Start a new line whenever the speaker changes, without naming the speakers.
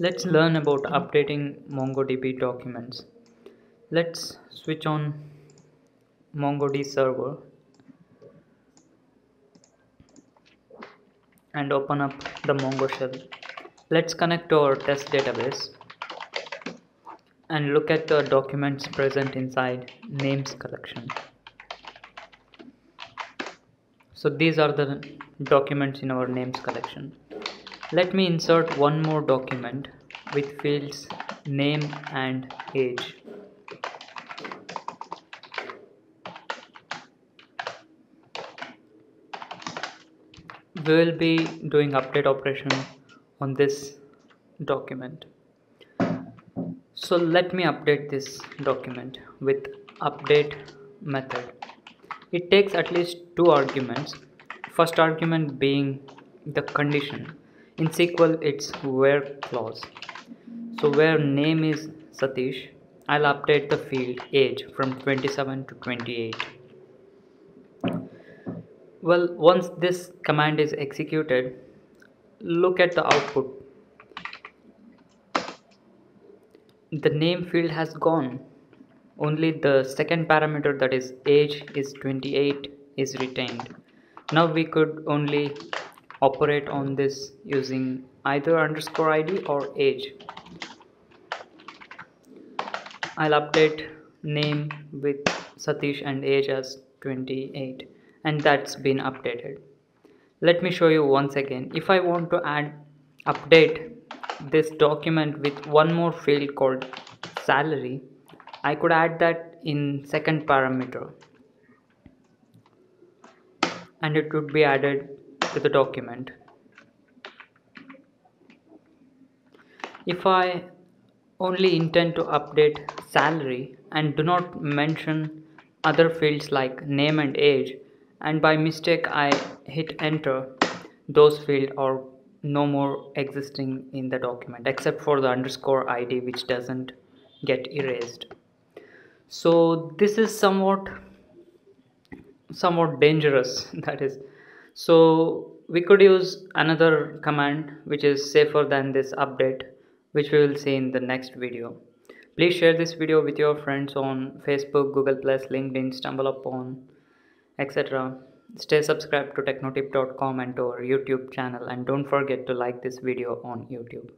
Let's hmm. learn about updating MongoDB documents. Let's switch on MongoDB server and open up the Mongo shell. Let's connect to our test database and look at the documents present inside names collection. So these are the documents in our names collection. Let me insert one more document with fields name and age. We will be doing update operation on this document. So let me update this document with update method. It takes at least two arguments. First argument being the condition in SQL it's where clause so where name is Satish. I'll update the field age from 27 to 28 well once this command is executed look at the output. The name field has gone. Only the second parameter that is age is 28 is retained. Now we could only operate on this using either underscore id or age. I'll update name with Satish and age as 28 and that's been updated. Let me show you once again. If I want to add update this document with one more field called salary I could add that in second parameter. And it would be added to the document. If I only intend to update salary and do not mention other fields like name and age and by mistake I hit enter those fields are no more existing in the document except for the underscore id which doesn't get erased so this is somewhat somewhat dangerous that is so we could use another command which is safer than this update which we will see in the next video. Please share this video with your friends on facebook google plus linkedin stumble upon etc stay subscribed to technotip.com and to our youtube channel and don't forget to like this video on youtube